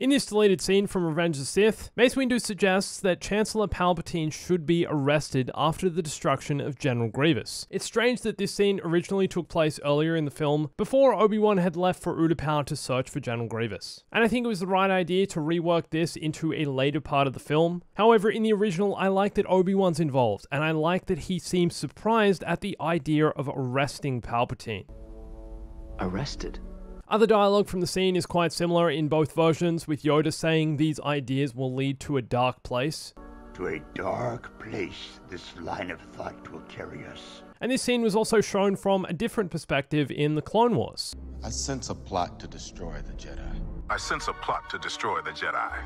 In this deleted scene from Revenge of the Sith, Mace Windu suggests that Chancellor Palpatine should be arrested after the destruction of General Grievous. It's strange that this scene originally took place earlier in the film, before Obi-Wan had left for Utapau to search for General Grievous. And I think it was the right idea to rework this into a later part of the film. However, in the original, I like that Obi-Wan's involved, and I like that he seems surprised at the idea of arresting Palpatine. Arrested? Other dialogue from the scene is quite similar in both versions, with Yoda saying these ideas will lead to a dark place. To a dark place this line of thought will carry us. And this scene was also shown from a different perspective in the Clone Wars. I sense a plot to destroy the Jedi. I sense a plot to destroy the Jedi.